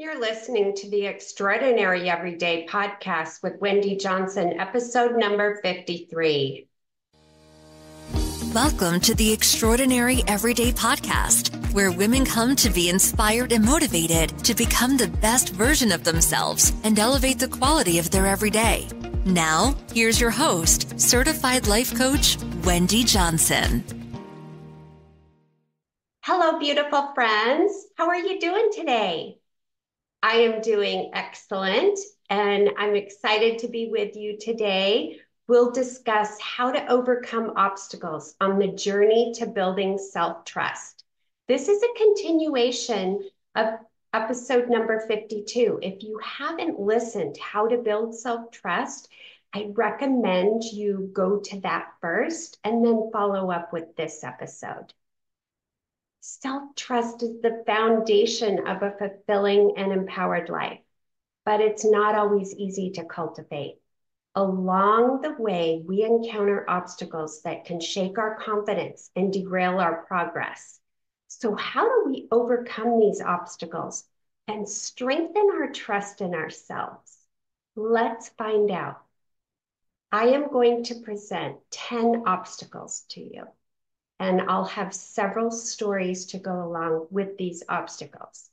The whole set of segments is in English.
You're listening to the Extraordinary Everyday podcast with Wendy Johnson, episode number 53. Welcome to the Extraordinary Everyday podcast, where women come to be inspired and motivated to become the best version of themselves and elevate the quality of their everyday. Now, here's your host, certified life coach, Wendy Johnson. Hello, beautiful friends. How are you doing today? I am doing excellent, and I'm excited to be with you today. We'll discuss how to overcome obstacles on the journey to building self trust. This is a continuation of episode number 52. If you haven't listened how to build self trust, I recommend you go to that first and then follow up with this episode. Self trust is the foundation of a fulfilling and empowered life, but it's not always easy to cultivate. Along the way, we encounter obstacles that can shake our confidence and derail our progress. So, how do we overcome these obstacles and strengthen our trust in ourselves? Let's find out. I am going to present 10 obstacles to you and I'll have several stories to go along with these obstacles.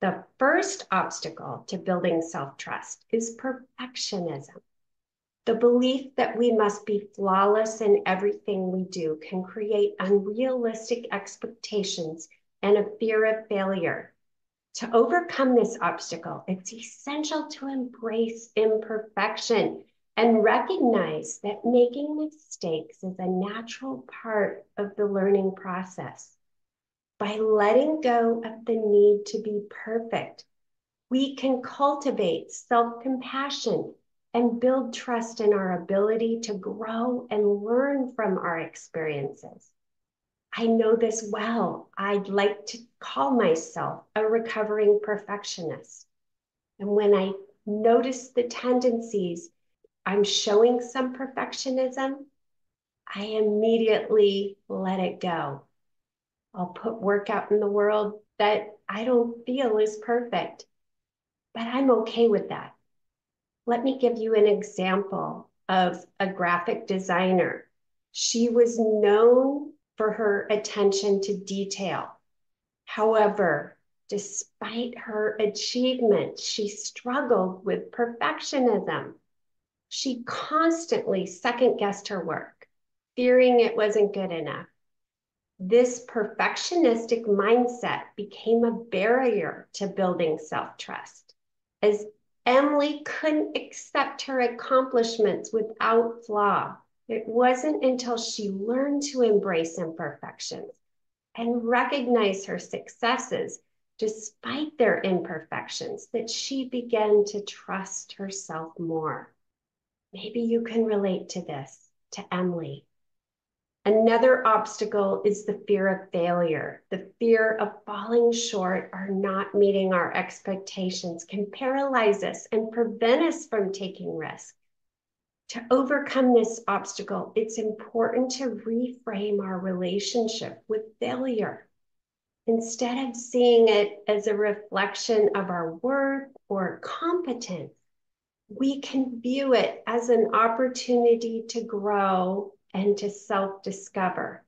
The first obstacle to building self trust is perfectionism. The belief that we must be flawless in everything we do can create unrealistic expectations and a fear of failure. To overcome this obstacle, it's essential to embrace imperfection and recognize that making mistakes is a natural part of the learning process. By letting go of the need to be perfect, we can cultivate self compassion and build trust in our ability to grow and learn from our experiences. I know this well. I'd like to call myself a recovering perfectionist. And when I notice the tendencies I'm showing some perfectionism, I immediately let it go. I'll put work out in the world that I don't feel is perfect, but I'm okay with that. Let me give you an example of a graphic designer. She was known for her attention to detail. However, despite her achievement, she struggled with perfectionism. She constantly second guessed her work, fearing it wasn't good enough. This perfectionistic mindset became a barrier to building self trust, as Emily couldn't accept her accomplishments without flaw. It wasn't until she learned to embrace imperfections and recognize her successes despite their imperfections that she began to trust herself more. Maybe you can relate to this, to Emily. Another obstacle is the fear of failure. The fear of falling short or not meeting our expectations can paralyze us and prevent us from taking risks. To overcome this obstacle, it's important to reframe our relationship with failure. Instead of seeing it as a reflection of our worth or competence, we can view it as an opportunity to grow and to self discover.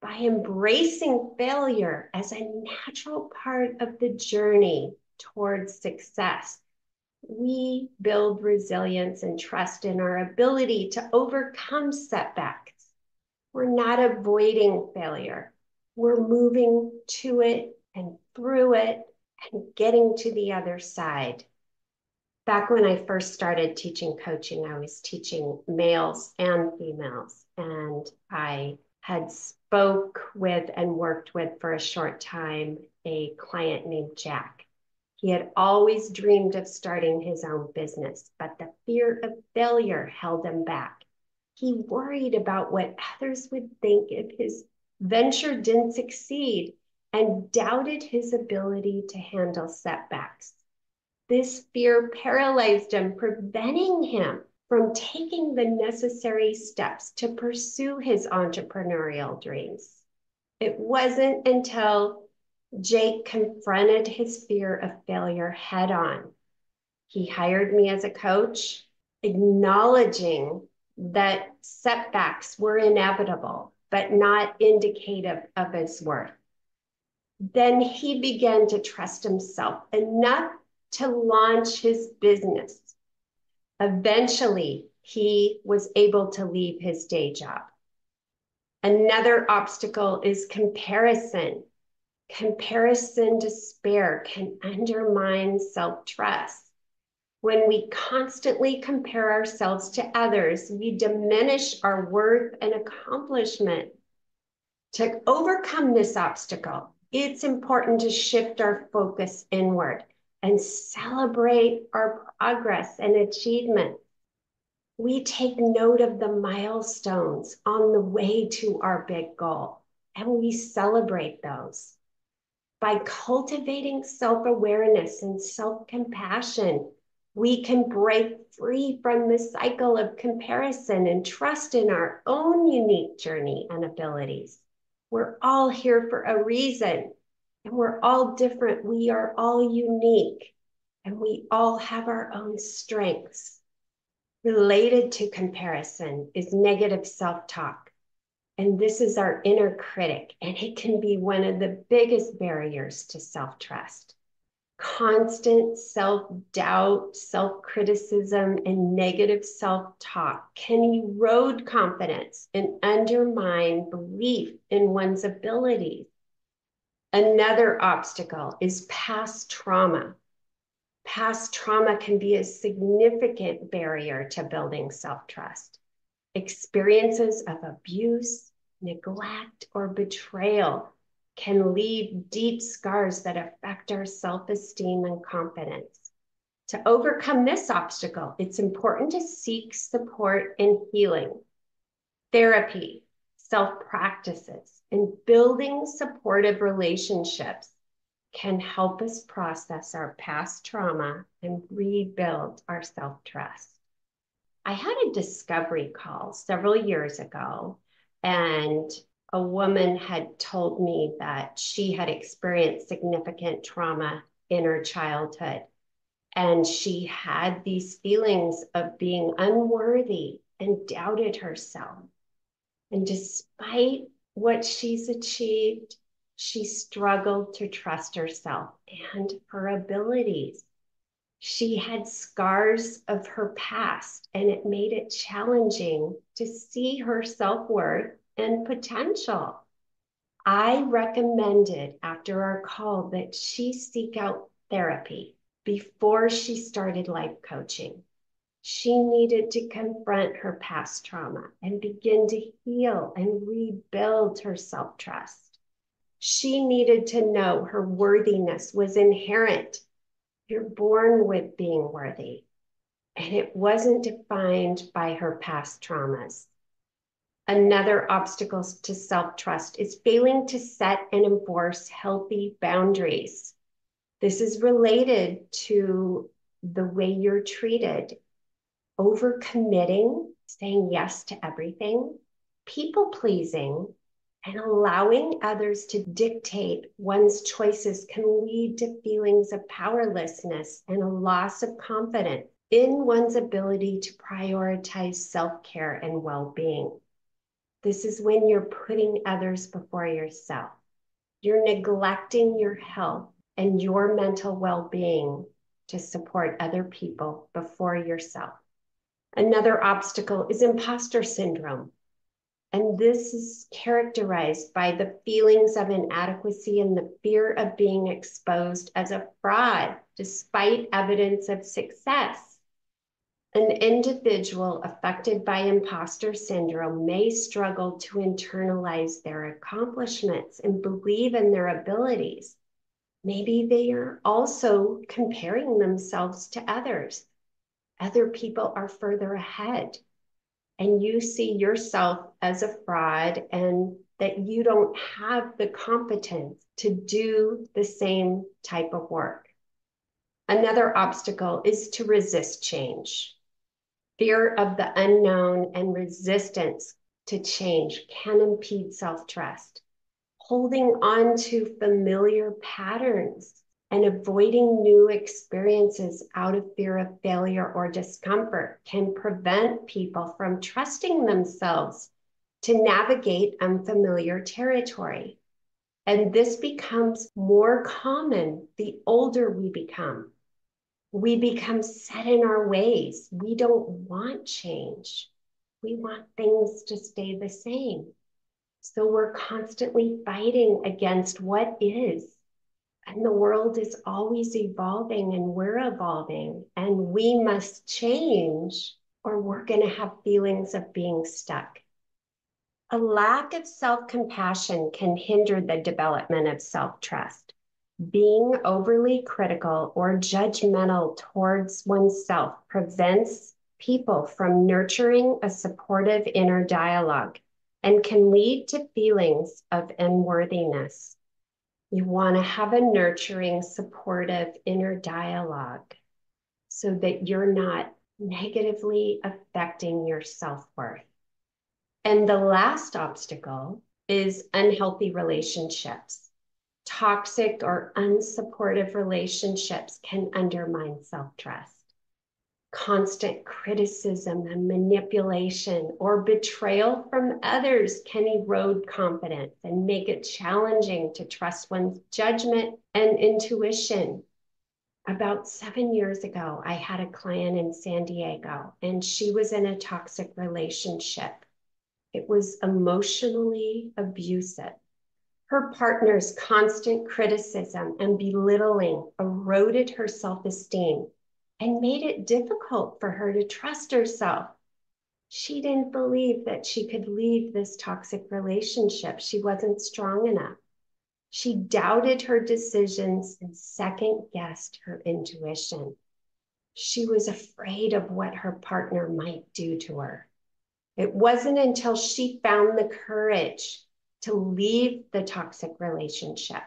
By embracing failure as a natural part of the journey towards success, we build resilience and trust in our ability to overcome setbacks. We're not avoiding failure, we're moving to it and through it and getting to the other side back when I first started teaching coaching, I was teaching males and females. And I had spoke with and worked with for a short time a client named Jack. He had always dreamed of starting his own business, but the fear of failure held him back. He worried about what others would think if his venture didn't succeed and doubted his ability to handle setbacks. This fear paralyzed him, preventing him from taking the necessary steps to pursue his entrepreneurial dreams. It wasn't until Jake confronted his fear of failure head on. He hired me as a coach, acknowledging that setbacks were inevitable, but not indicative of his worth. Then he began to trust himself enough to launch his business. Eventually, he was able to leave his day job. Another obstacle is comparison. Comparison despair can undermine self trust. When we constantly compare ourselves to others, we diminish our worth and accomplishment. To overcome this obstacle, it's important to shift our focus inward and celebrate our progress and achievement. We take note of the milestones on the way to our big goal and we celebrate those. By cultivating self awareness and self compassion, we can break free from the cycle of comparison and trust in our own unique journey and abilities. We're all here for a reason, and we're all different. We are all unique, and we all have our own strengths. Related to comparison is negative self talk. And this is our inner critic, and it can be one of the biggest barriers to self trust. Constant self doubt, self criticism, and negative self talk can erode confidence and undermine belief in one's abilities. Another obstacle is past trauma. Past trauma can be a significant barrier to building self trust. Experiences of abuse, neglect, or betrayal can leave deep scars that affect our self esteem and confidence. To overcome this obstacle, it's important to seek support and healing. Therapy, self practices, and building supportive relationships can help us process our past trauma and rebuild our self trust. I had a discovery call several years ago, and a woman had told me that she had experienced significant trauma in her childhood. And she had these feelings of being unworthy and doubted herself. And despite what she's achieved, she struggled to trust herself and her abilities she had scars of her past, and it made it challenging to see her self worth and potential. I recommended after our call that she seek out therapy before she started life coaching. She needed to confront her past trauma and begin to heal and rebuild her self trust. She needed to know her worthiness was inherent you're born with being worthy. And it wasn't defined by her past traumas. Another obstacle to self trust is failing to set and enforce healthy boundaries. This is related to the way you're treated, overcommitting, saying yes to everything, people pleasing, and allowing others to dictate one's choices can lead to feelings of powerlessness and a loss of confidence in one's ability to prioritize self care and well being. This is when you're putting others before yourself. You're neglecting your health and your mental well being to support other people before yourself. Another obstacle is imposter syndrome. And this is characterized by the feelings of inadequacy and the fear of being exposed as a fraud despite evidence of success. An individual affected by imposter syndrome may struggle to internalize their accomplishments and believe in their abilities. Maybe they are also comparing themselves to others. Other people are further ahead and you see yourself as a fraud and that you don't have the competence to do the same type of work. Another obstacle is to resist change. Fear of the unknown and resistance to change can impede self trust. holding on to familiar patterns and avoiding new experiences out of fear of failure or discomfort can prevent people from trusting themselves to navigate unfamiliar territory. And this becomes more common the older we become. We become set in our ways. We don't want change. We want things to stay the same. So we're constantly fighting against what is and the world is always evolving and we're evolving, and we must change or we're going to have feelings of being stuck. A lack of self compassion can hinder the development of self trust. Being overly critical or judgmental towards oneself prevents people from nurturing a supportive inner dialogue and can lead to feelings of unworthiness. You want to have a nurturing, supportive inner dialogue so that you're not negatively affecting your self worth. And the last obstacle is unhealthy relationships. Toxic or unsupportive relationships can undermine self trust constant criticism and manipulation or betrayal from others can erode confidence and make it challenging to trust one's judgment and intuition. About seven years ago, I had a client in San Diego and she was in a toxic relationship. It was emotionally abusive. Her partner's constant criticism and belittling eroded her self esteem and made it difficult for her to trust herself. She didn't believe that she could leave this toxic relationship. She wasn't strong enough. She doubted her decisions and second guessed her intuition. She was afraid of what her partner might do to her. It wasn't until she found the courage to leave the toxic relationship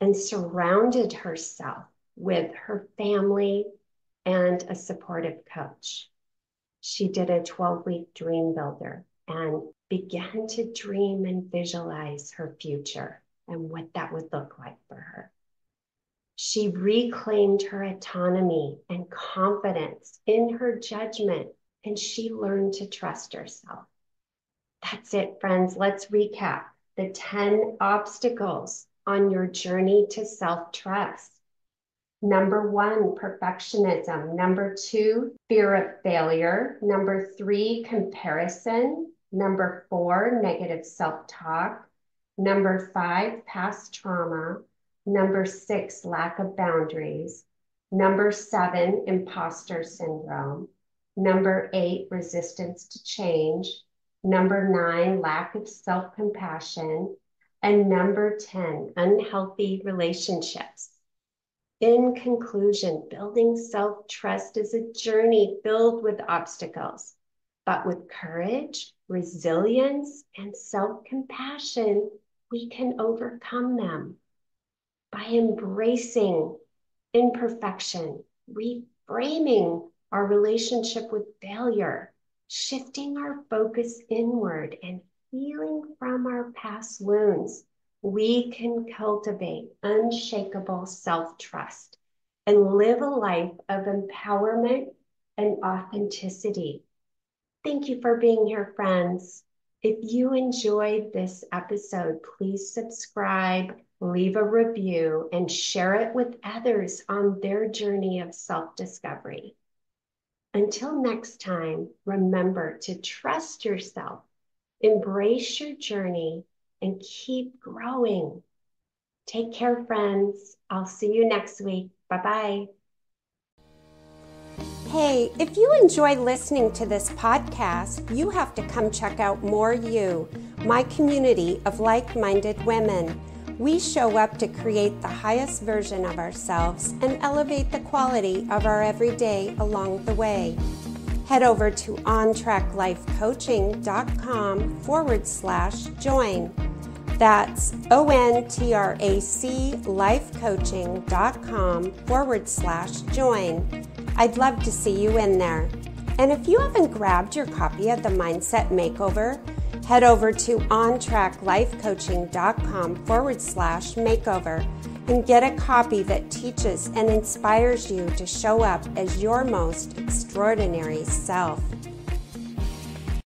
and surrounded herself with her family and a supportive coach. She did a 12 week dream builder and began to dream and visualize her future and what that would look like for her. She reclaimed her autonomy and confidence in her judgment, and she learned to trust herself. That's it, friends. Let's recap the 10 obstacles on your journey to self trust. Number one, perfectionism. Number two, fear of failure. Number three, comparison. Number four, negative self talk. Number five, past trauma. Number six, lack of boundaries. Number seven, imposter syndrome. Number eight, resistance to change. Number nine, lack of self compassion. And number 10, unhealthy relationships. In conclusion, building self trust is a journey filled with obstacles, but with courage, resilience, and self compassion, we can overcome them. By embracing imperfection, reframing our relationship with failure, shifting our focus inward, and healing from our past wounds we can cultivate unshakable self trust and live a life of empowerment and authenticity. Thank you for being here, friends. If you enjoyed this episode, please subscribe, leave a review, and share it with others on their journey of self discovery. Until next time, remember to trust yourself, embrace your journey, and keep growing. Take care, friends. I'll see you next week. Bye bye. Hey, if you enjoy listening to this podcast, you have to come check out More You, my community of like minded women. We show up to create the highest version of ourselves and elevate the quality of our everyday along the way. Head over to ontraclifecoaching.com forward slash join. That's O-N-T-R-A-C lifecoaching.com forward slash join. I'd love to see you in there. And if you haven't grabbed your copy of the Mindset Makeover, Head over to ontraclifecoaching.com forward slash makeover and get a copy that teaches and inspires you to show up as your most extraordinary self.